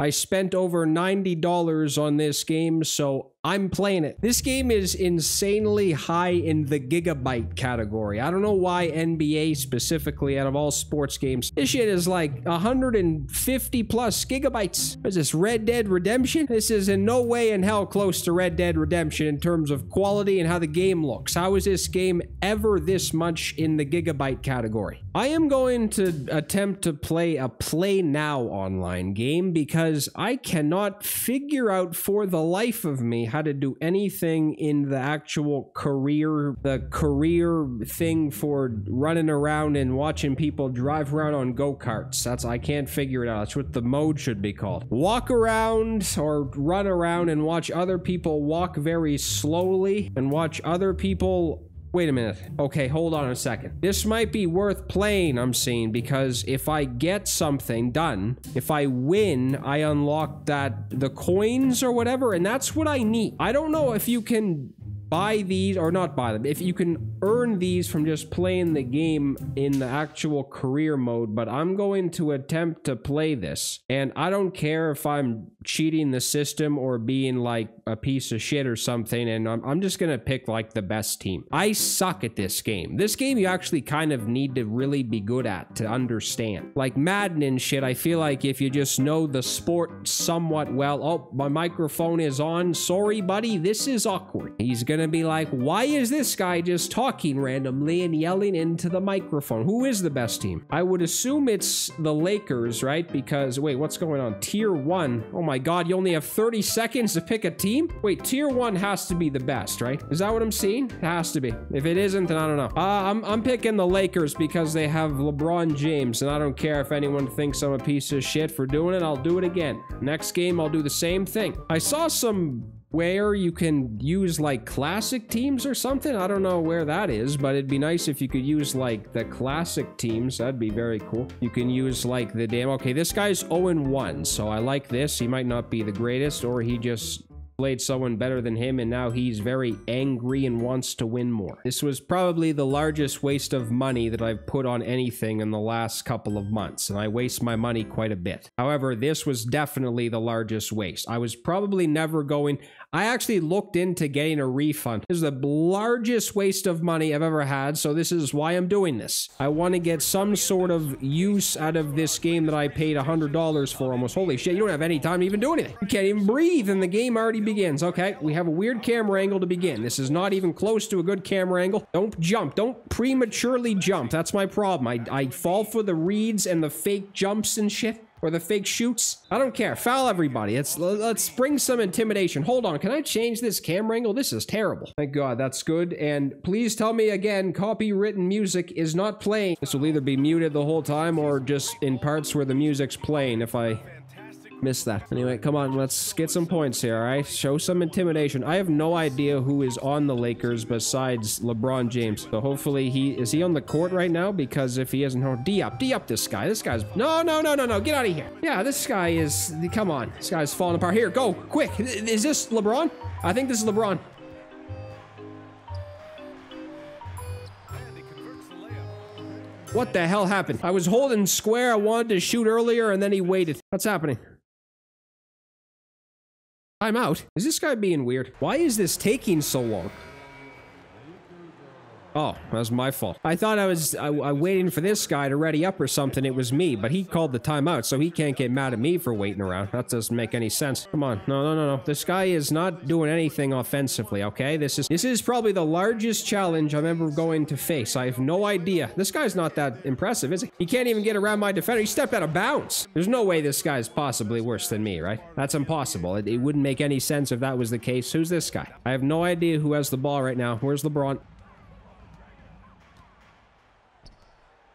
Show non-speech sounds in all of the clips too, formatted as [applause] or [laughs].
I spent over $90 on this game, so I'm playing it. This game is insanely high in the gigabyte category. I don't know why NBA specifically, out of all sports games, this shit is like 150 plus gigabytes. Is this, Red Dead Redemption? This is in no way in hell close to Red Dead Redemption in terms of quality and how the game looks. How is this game ever this much in the gigabyte category? I am going to attempt to play a Play Now online game because I cannot figure out for the life of me how to do anything in the actual career, the career thing for running around and watching people drive around on go-karts. That's, I can't figure it out. That's what the mode should be called. Walk around or run around and watch other people walk very slowly and watch other people Wait a minute. Okay, hold on a second. This might be worth playing, I'm seeing, because if I get something done, if I win, I unlock that, the coins or whatever, and that's what I need. I don't know if you can buy these or not buy them if you can earn these from just playing the game in the actual career mode but i'm going to attempt to play this and i don't care if i'm cheating the system or being like a piece of shit or something and i'm, I'm just gonna pick like the best team i suck at this game this game you actually kind of need to really be good at to understand like madden and shit i feel like if you just know the sport somewhat well oh my microphone is on sorry buddy this is awkward he's gonna be like, why is this guy just talking randomly and yelling into the microphone? Who is the best team? I would assume it's the Lakers, right? Because, wait, what's going on? Tier 1. Oh my god, you only have 30 seconds to pick a team? Wait, Tier 1 has to be the best, right? Is that what I'm seeing? It has to be. If it isn't, then I don't know. Uh, I'm, I'm picking the Lakers because they have LeBron James, and I don't care if anyone thinks I'm a piece of shit for doing it. I'll do it again. Next game, I'll do the same thing. I saw some where you can use like classic teams or something. I don't know where that is, but it'd be nice if you could use like the classic teams. That'd be very cool. You can use like the damn. Okay, this guy's 0-1, so I like this. He might not be the greatest, or he just played someone better than him and now he's very angry and wants to win more. This was probably the largest waste of money that I've put on anything in the last couple of months and I waste my money quite a bit. However, this was definitely the largest waste. I was probably never going, I actually looked into getting a refund. This is the largest waste of money I've ever had, so this is why I'm doing this. I want to get some sort of use out of this game that I paid $100 for almost. Holy shit, you don't have any time to even do anything. You can't even breathe and the game already begins. Okay, we have a weird camera angle to begin. This is not even close to a good camera angle. Don't jump. Don't prematurely jump. That's my problem. I, I fall for the reads and the fake jumps and shit or the fake shoots. I don't care. Foul everybody. Let's let's bring some intimidation. Hold on. Can I change this camera angle? This is terrible. Thank God. That's good. And please tell me again, copywritten music is not playing. This will either be muted the whole time or just in parts where the music's playing if I Missed that. Anyway, come on, let's get some points here, all right? Show some intimidation. I have no idea who is on the Lakers besides LeBron James. So hopefully he... Is he on the court right now? Because if he isn't... Oh, D-up. D-up this guy. This guy's... No, no, no, no, no. Get out of here. Yeah, this guy is... Come on. This guy's falling apart. Here, go. Quick. Is this LeBron? I think this is LeBron. What the hell happened? I was holding square. I wanted to shoot earlier, and then he waited. What's happening? I'm out. Is this guy being weird? Why is this taking so long? Oh, that was my fault. I thought I was I, I waiting for this guy to ready up or something. It was me, but he called the timeout, so he can't get mad at me for waiting around. That doesn't make any sense. Come on. No, no, no, no. This guy is not doing anything offensively, okay? This is this is probably the largest challenge I'm ever going to face. I have no idea. This guy's not that impressive, is he? He can't even get around my defender. He stepped out of bounds. There's no way this guy's possibly worse than me, right? That's impossible. It, it wouldn't make any sense if that was the case. Who's this guy? I have no idea who has the ball right now. Where's LeBron?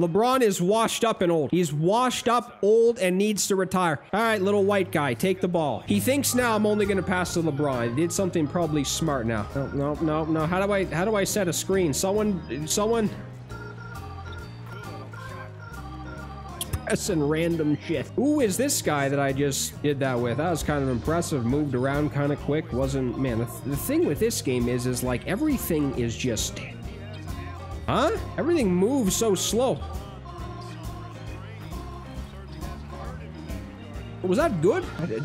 LeBron is washed up and old. He's washed up, old, and needs to retire. All right, little white guy, take the ball. He thinks now I'm only going to pass to LeBron. He did something probably smart now. No, no, no, no. How do I, how do I set a screen? Someone, someone... pressing random shit. Who is this guy that I just did that with? That was kind of impressive. Moved around kind of quick. Wasn't, man, the, the thing with this game is, is like everything is just, huh? Everything moves so slow. Was that good?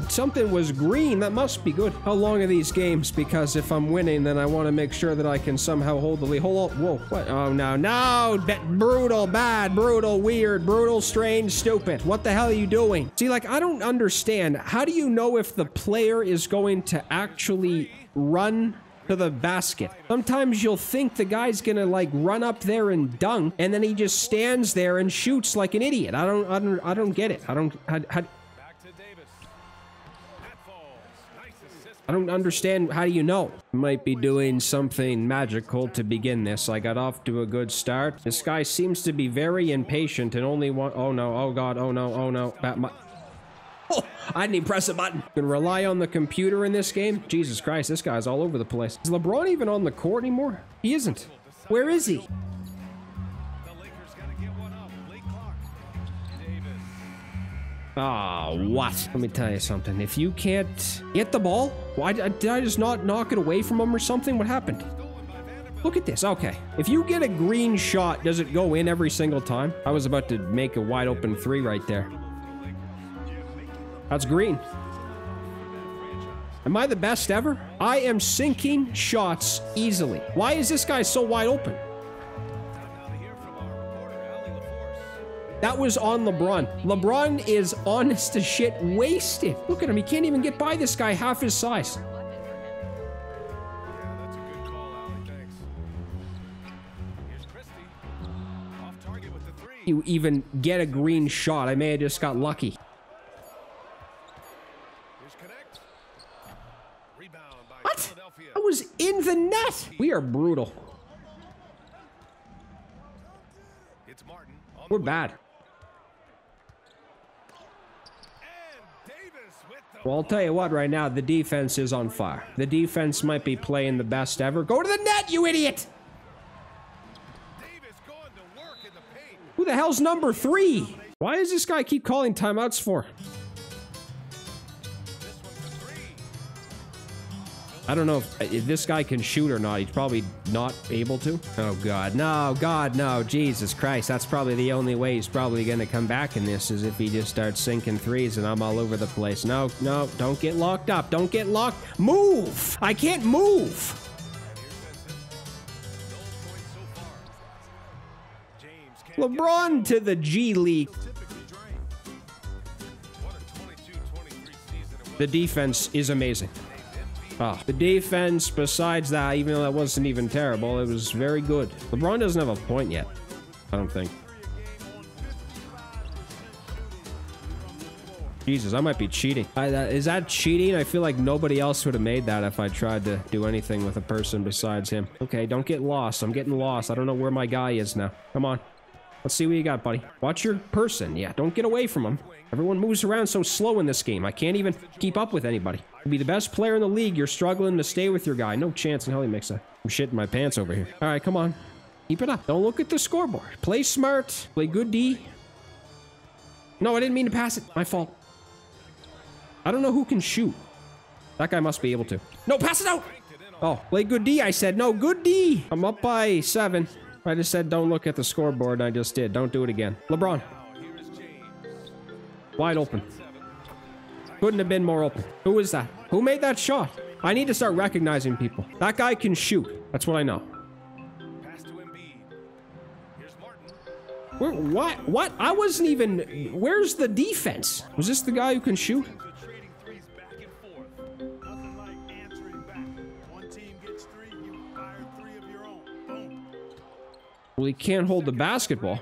Something was green. That must be good. How long are these games? Because if I'm winning, then I want to make sure that I can somehow hold the lead. Hold on. Whoa. What? Oh, no. No. brutal. Bad. Brutal. Weird. Brutal. Strange. Stupid. What the hell are you doing? See, like, I don't understand. How do you know if the player is going to actually run to the basket. Sometimes you'll think the guy's gonna like run up there and dunk, and then he just stands there and shoots like an idiot. I don't, I don't, I don't get it. I don't. How, how, I don't understand. How do you know? Might be doing something magical to begin this. I got off to a good start. This guy seems to be very impatient and only want. Oh no! Oh god! Oh no! Oh no! My. Oh, [laughs] I didn't even press a button. Can rely on the computer in this game? Jesus Christ, this guy's all over the place. Is LeBron even on the court anymore? He isn't. Where is he? Ah, oh, what? Let me tell you something. If you can't get the ball, why did I just not knock it away from him or something? What happened? Look at this. Okay. If you get a green shot, does it go in every single time? I was about to make a wide open three right there. That's green. Am I the best ever? I am sinking shots easily. Why is this guy so wide open? That was on LeBron. LeBron is honest as shit wasted. Look at him. He can't even get by this guy half his size. You even get a green shot. I may have just got lucky. What? I was in the net. We are brutal. We're bad. Well, I'll tell you what, right now, the defense is on fire. The defense might be playing the best ever. Go to the net, you idiot! Who the hell's number three? Why does this guy keep calling timeouts for? I don't know if, uh, if, this guy can shoot or not. He's probably not able to. Oh, God. No, God, no. Jesus Christ. That's probably the only way he's probably going to come back in this is if he just starts sinking threes and I'm all over the place. No, no. Don't get locked up. Don't get locked. Move! I can't move! LeBron to the G League. The defense is amazing. Oh, the defense, besides that, even though that wasn't even terrible, it was very good. LeBron doesn't have a point yet. I don't think. Jesus, I might be cheating. I, uh, is that cheating? I feel like nobody else would have made that if I tried to do anything with a person besides him. Okay, don't get lost. I'm getting lost. I don't know where my guy is now. Come on. Let's see what you got, buddy. Watch your person. Yeah, don't get away from him. Everyone moves around so slow in this game. I can't even keep up with anybody. To be the best player in the league, you're struggling to stay with your guy. No chance in hell he makes a... I'm shitting my pants over here. All right, come on. Keep it up. Don't look at the scoreboard. Play smart. Play good D. No, I didn't mean to pass it. My fault. I don't know who can shoot. That guy must be able to. No, pass it out! Oh, play good D, I said. No, good D. I'm up by seven. I just said don't look at the scoreboard, I just did. Don't do it again. LeBron. Wide open. Couldn't have been more open. Who is that? Who made that shot? I need to start recognizing people. That guy can shoot. That's what I know. Where, what? What? I wasn't even... Where's the defense? Was this the guy who can shoot? Well, he can't hold the basketball.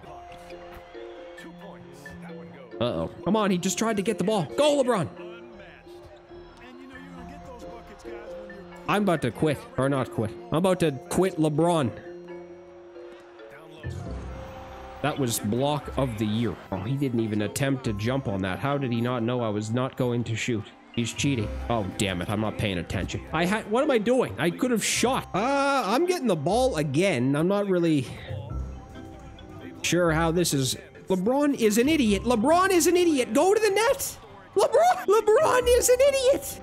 Uh-oh. Come on, he just tried to get the ball. Go, LeBron! I'm about to quit. Or not quit. I'm about to quit LeBron. That was block of the year. Oh, he didn't even attempt to jump on that. How did he not know I was not going to shoot? He's cheating. Oh, damn it. I'm not paying attention. I had... What am I doing? I could have shot. Uh, I'm getting the ball again. I'm not really sure how this is... LeBron is an idiot. LeBron is an idiot. Go to the net. LeBron... LeBron is an idiot.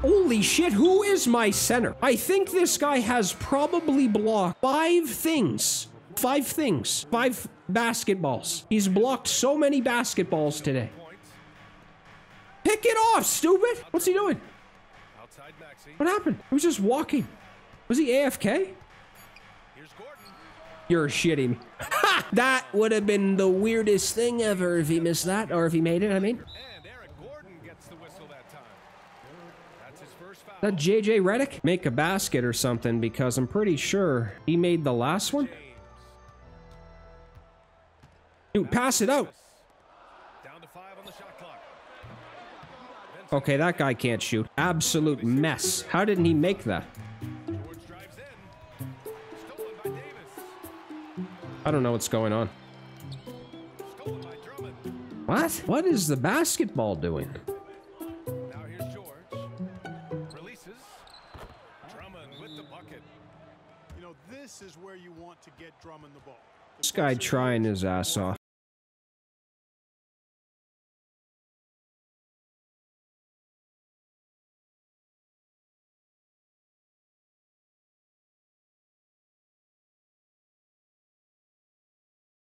Holy shit, who is my center? I think this guy has probably blocked five things. Five things. Five basketballs. He's blocked so many basketballs today. Pick it off, stupid! What's he doing? What happened? He was just walking. Was he AFK? You're shitting. Ha! That would have been the weirdest thing ever if he missed that, or if he made it, I mean. That JJ Redick? Make a basket or something because I'm pretty sure he made the last one. Dude, pass it out. Okay, that guy can't shoot. Absolute mess. How didn't he make that? I don't know what's going on. What? What is the basketball doing? this you want to get Drummond the ball. This guy trying his ass off.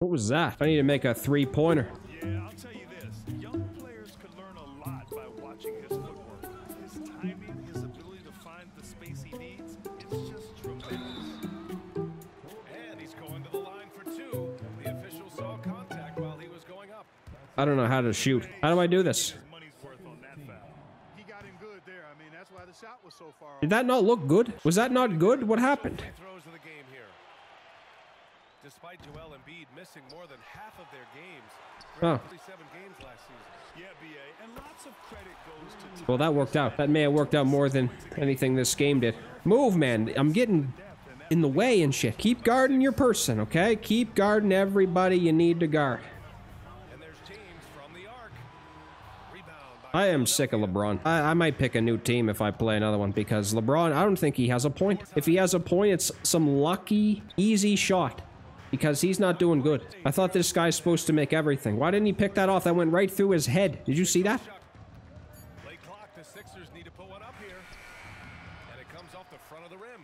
What was that? I need to make a three-pointer. Yeah, I'll tell you this. Young players could learn a lot by watching his footwork. His timing, his ability to find the space he needs, it's just tremendous. I don't know how to shoot. How do I do this? Did that not look good? Was that not good? What happened? Despite Joel missing more than half of their games, oh. last season. Yeah, BA, and lots of credit goes to Well, that worked out. That may have worked out more than anything this game did. Move, man. I'm getting in the way and shit. Keep guarding your person, okay? Keep guarding everybody you need to guard. I am sick of LeBron. I, I, might pick a new team if I play another one because LeBron, I don't think he has a point. If he has a point, it's some lucky, easy shot because he's not doing good. I thought this guy's supposed to make everything. Why didn't he pick that off? That went right through his head. Did you see that?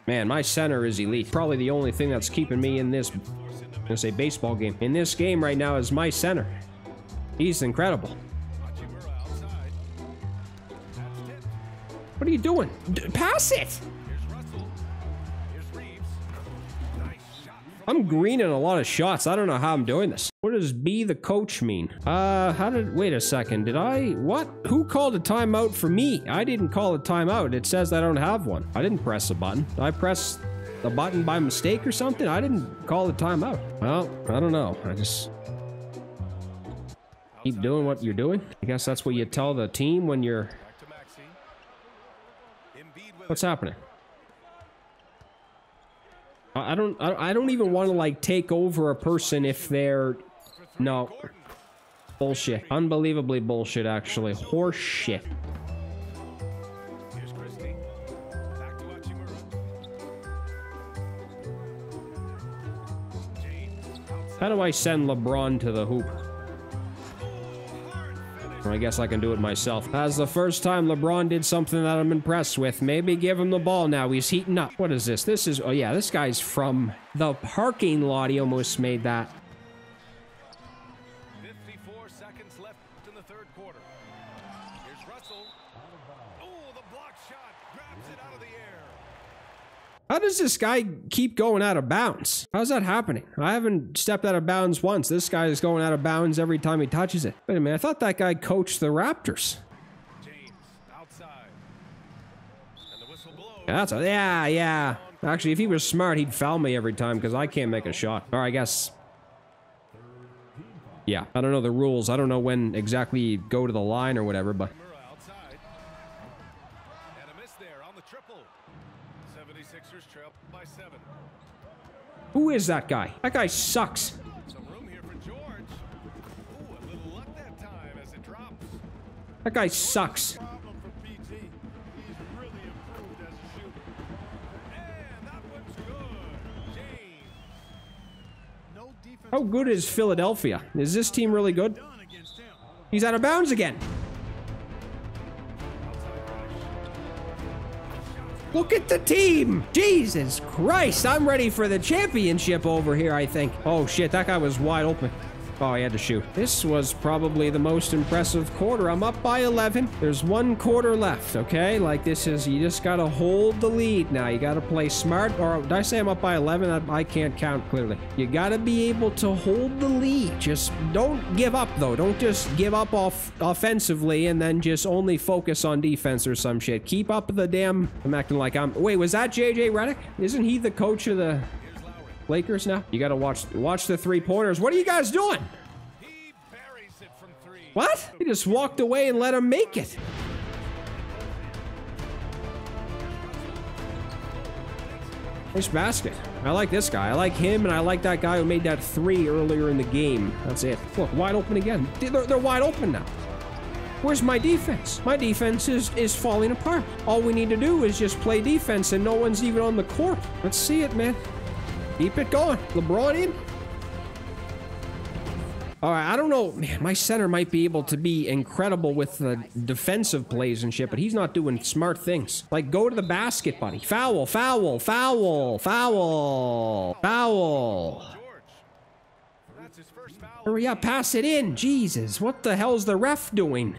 Man, my center is elite. Probably the only thing that's keeping me in this, I'm gonna say baseball game. In this game right now is my center. He's incredible. What are you doing? D pass it! I'm greening a lot of shots. I don't know how I'm doing this. What does be the coach mean? Uh, how did, wait a second. Did I, what? Who called a timeout for me? I didn't call a timeout. It says I don't have one. I didn't press a button. I pressed the button by mistake or something? I didn't call a timeout. Well, I don't know. I just keep doing what you're doing. I guess that's what you tell the team when you're What's happening? I don't I don't even want to like take over a person if they're no bullshit. Unbelievably bullshit actually. Horse shit. How do I send LeBron to the hoop? I guess I can do it myself. That's the first time LeBron did something that I'm impressed with. Maybe give him the ball now. He's heating up. What is this? This is... Oh, yeah. This guy's from the parking lot. He almost made that. How does this guy keep going out of bounds? How's that happening? I haven't stepped out of bounds once. This guy is going out of bounds every time he touches it. Wait a minute, I thought that guy coached the Raptors. Yeah, that's a, yeah, yeah. Actually, if he was smart, he'd foul me every time because I can't make a shot. Or I guess. Yeah, I don't know the rules. I don't know when exactly you go to the line or whatever, but. Who is that guy? That guy sucks. That guy sucks. How good is Philadelphia? Is this team really good? He's out of bounds again. Look at the team! Jesus Christ, I'm ready for the championship over here, I think. Oh shit, that guy was wide open. Oh, I had to shoot. This was probably the most impressive quarter. I'm up by 11. There's one quarter left, okay? Like this is, you just gotta hold the lead now. You gotta play smart. Or did I say I'm up by 11? I, I can't count clearly. You gotta be able to hold the lead. Just don't give up though. Don't just give up off offensively and then just only focus on defense or some shit. Keep up the damn. I'm acting like I'm. Wait, was that JJ Redick? Isn't he the coach of the Lakers now? You gotta watch watch the three pointers. What are you guys doing? What? He just walked away and let him make it. Nice basket. I like this guy. I like him, and I like that guy who made that three earlier in the game. That's it. Look, wide open again. They're, they're wide open now. Where's my defense? My defense is, is falling apart. All we need to do is just play defense, and no one's even on the court. Let's see it, man. Keep it going. LeBron in. All right, I don't know. Man, my center might be able to be incredible with the defensive plays and shit, but he's not doing smart things. Like, go to the basket, buddy. Foul, foul, foul, foul, foul. Hurry up, pass it in. Jesus, what the hell's the ref doing?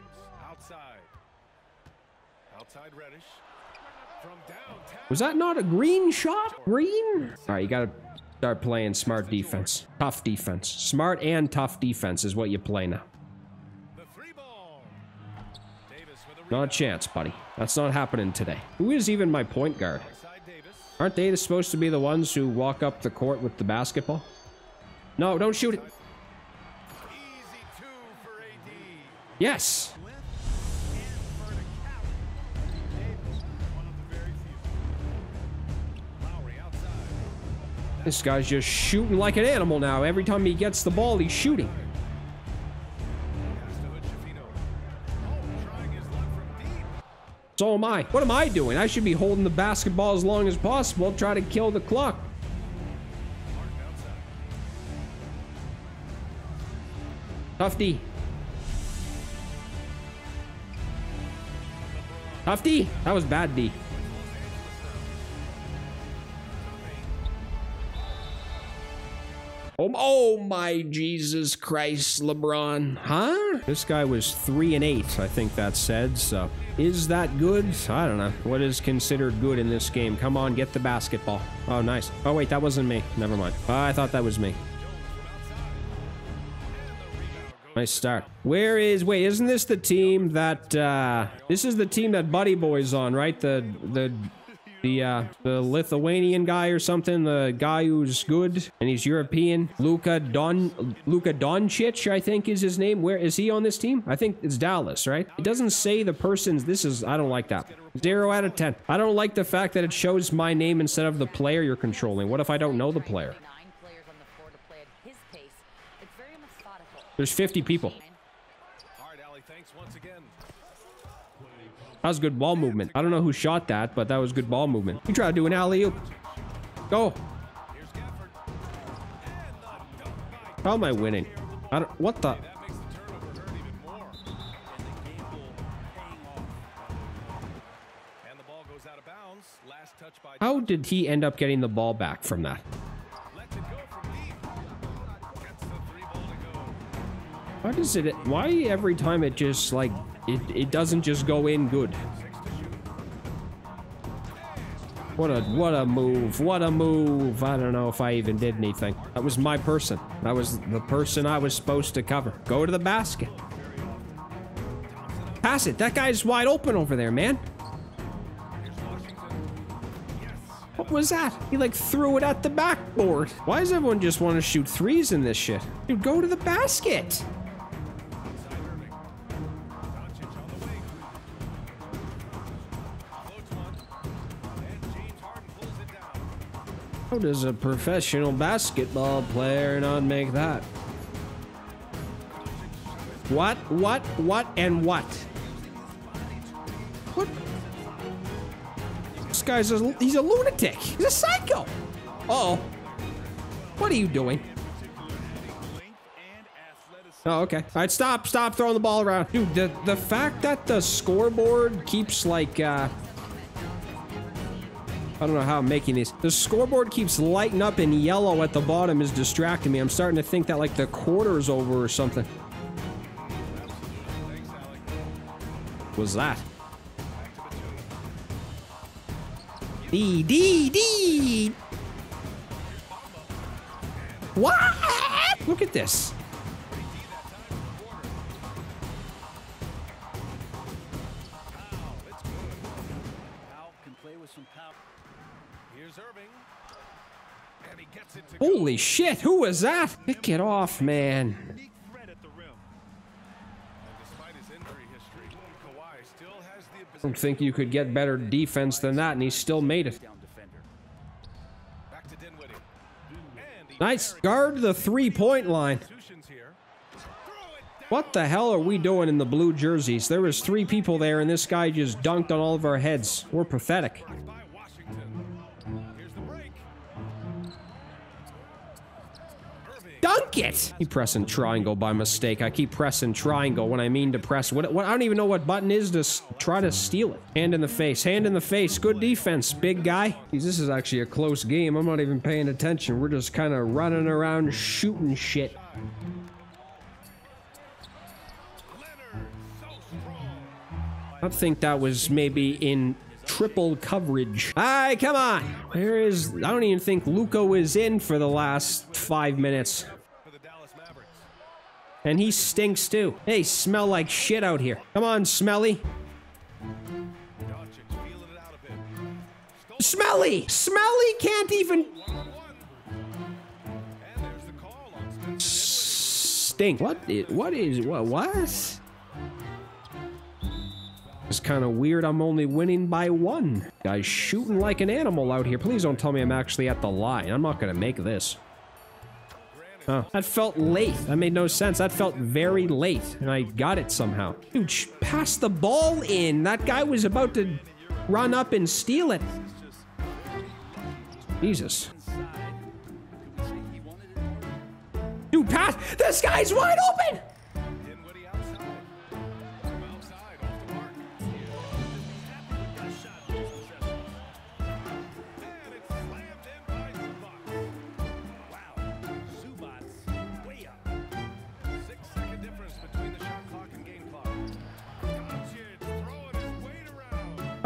Was that not a green shot? Green? All right, you gotta start playing smart defense. Tough defense. Smart and tough defense is what you play now. Not a chance, buddy. That's not happening today. Who is even my point guard? Aren't they supposed to be the ones who walk up the court with the basketball? No, don't shoot it. Yes. This guy's just shooting like an animal now. Every time he gets the ball, he's shooting. So am I. What am I doing? I should be holding the basketball as long as possible, try to kill the clock. Tough D. That was bad D. Oh, oh my Jesus Christ, LeBron. Huh? This guy was three and eight, I think that said. So, is that good? I don't know. What is considered good in this game? Come on, get the basketball. Oh, nice. Oh wait, that wasn't me. Never mind. Oh, I thought that was me. Nice start. Where is wait, isn't this the team that uh this is the team that Buddy Boy's on, right? The the the uh the Lithuanian guy or something, the guy who's good and he's European. Luka Don Luka Doncic, I think is his name. Where is he on this team? I think it's Dallas, right? It doesn't say the person's this is I don't like that. Zero out of ten. I don't like the fact that it shows my name instead of the player you're controlling. What if I don't know the player? Nine players on the floor to play at his pace. It's very methodical. There's 50 people. All right, Allie, thanks once again. That was good ball movement. I don't know who shot that, but that was good ball movement. You try to do an alley oop. Go. How am I winning? I don't. What the? How did he end up getting the ball back from that? Why does it? Why every time it just like it? It doesn't just go in good. What a what a move! What a move! I don't know if I even did anything. That was my person. That was the person I was supposed to cover. Go to the basket. Pass it. That guy's wide open over there, man. What was that? He like threw it at the backboard. Why does everyone just want to shoot threes in this shit? Dude, go to the basket. How does a professional basketball player not make that? What? What? What? And what? What? This guy's a, he's a lunatic. He's a psycho. Uh oh. What are you doing? Oh, okay. All right, stop, stop throwing the ball around. Dude, the, the fact that the scoreboard keeps like, uh, I don't know how I'm making these. The scoreboard keeps lighting up in yellow at the bottom is distracting me. I'm starting to think that like the quarter's over or something. Was that? D D D. What? Look at this. Holy shit, who was that? Pick it off, man. unique threat at the rim. And despite his injury history, Kawhi still has the I don't think you could get better defense than that, and he still made it. Down defender. Back to Dinwiddie. And he Nice. Guard the three-point line. Substitutions here. Throw it down. What the hell are we doing in the blue jerseys? There was three people there, and this guy just dunked on all of our heads. We're pathetic. It! Keep pressing triangle by mistake. I keep pressing triangle when I mean to press. What, what I don't even know what button is to try to steal it. Hand in the face. Hand in the face. Good defense, big guy. Jeez, this is actually a close game. I'm not even paying attention. We're just kind of running around shooting shit. I think that was maybe in triple coverage. Alright, come on. Where is... I don't even think Luco is in for the last five minutes. For the Dallas Mavericks. And he stinks too. Hey, smell like shit out here. Come on, Smelly. Smelly! Smelly can't even stink. What is, what is, what, what? It's kind of weird I'm only winning by one. Guy's shooting like an animal out here. Please don't tell me I'm actually at the line. I'm not gonna make this. Oh, that felt late. That made no sense. That felt very late, and I got it somehow. Dude, pass the ball in. That guy was about to run up and steal it. Jesus. Dude, pass. This guy's wide open.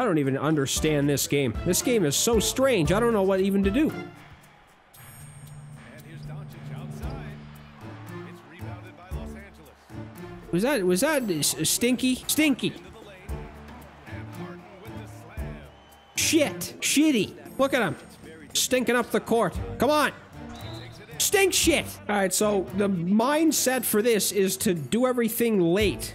I don't even understand this game. This game is so strange. I don't know what even to do. And here's Doncic outside. It's rebounded by Los Angeles. Was that was that stinky? Stinky. Into the lane. And Harden with the slam. Shit. Shitty. Look at him. Stinking up the court. Come on. Stink shit. All right, so the mindset for this is to do everything late.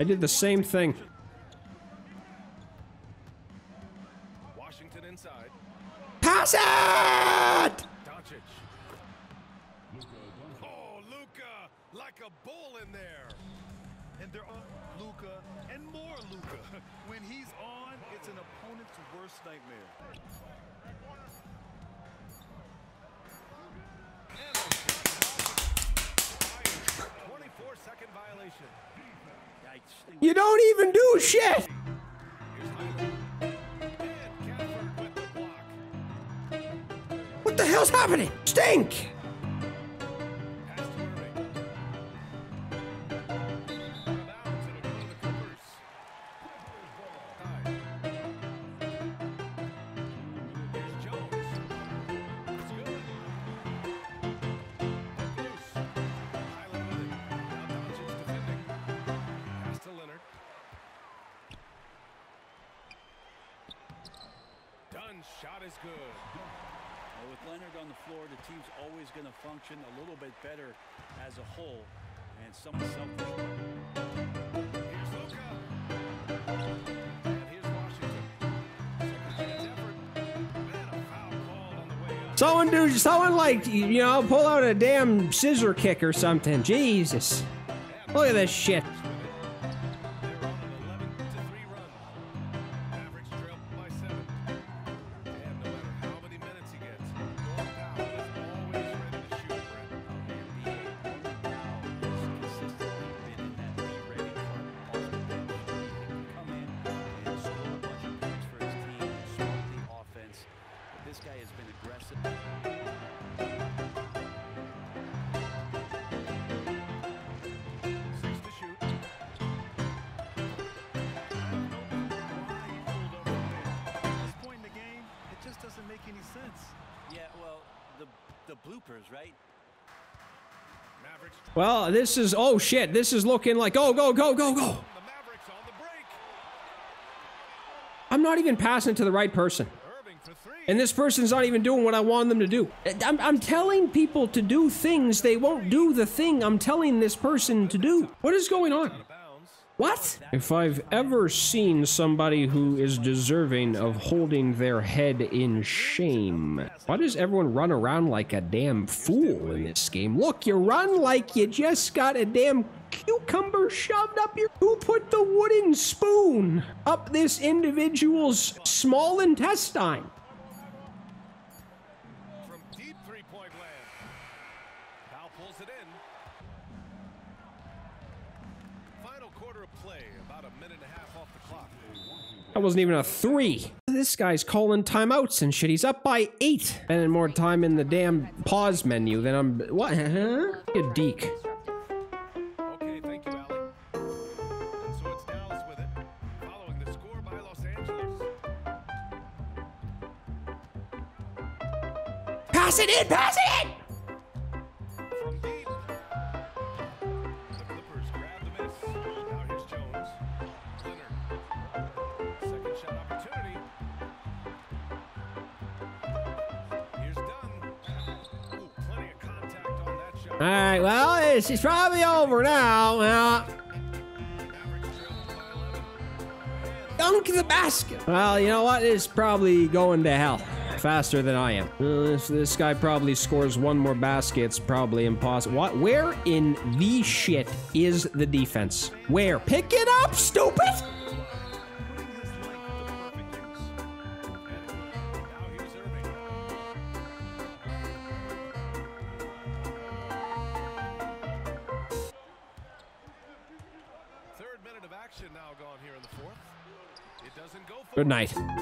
I did the same thing. Washington inside. Pass it! Doncic. Oh, Luka, like a bull in there. And they're on Luka and more Luka. [laughs] When he's on, it's an opponent's worst nightmare. 24 second violation. You don't even do shit. What the hell's happening? Stink. Shot is good. Well, with Leonard on the floor, the team's always going to function a little bit better as a whole. And some selfish. Here's Luka. Someone do someone like you know pull out a damn scissor kick or something. Jesus, look at this shit. Right? Well, this is, oh shit, this is looking like, go, go, go, go, go. the Mavericks on the break. I'm not even passing to the right person. Irving for three. And this person's not even doing what I want them to do. I'm, I'm telling people to do things, they won't do the thing I'm telling this person to do. What is going on? Bounds. What? If I've ever seen somebody who is deserving of holding their head in shame, why does everyone run around like a damn fool in this game? Look, you run like you just got a damn cucumber shoved up your. Who put the wooden spoon up this individual's small intestine? from deep three-point land. Powell pulls it in. That wasn't even a three. This guy's calling timeouts and shit. He's up by eight. Spending more time in the damn pause menu than I'm. What? Huh? You deek. Okay, thank you, Allie. Is probably over now. Well, Mavericks trail by 11. dunk the basket. Well, you know what? It's probably going to hell faster than I am. Uh, this, this guy probably scores one more basket. It's probably impossible. What? Where in the shit is the defense? Where? Pick it up, stupid! Good night.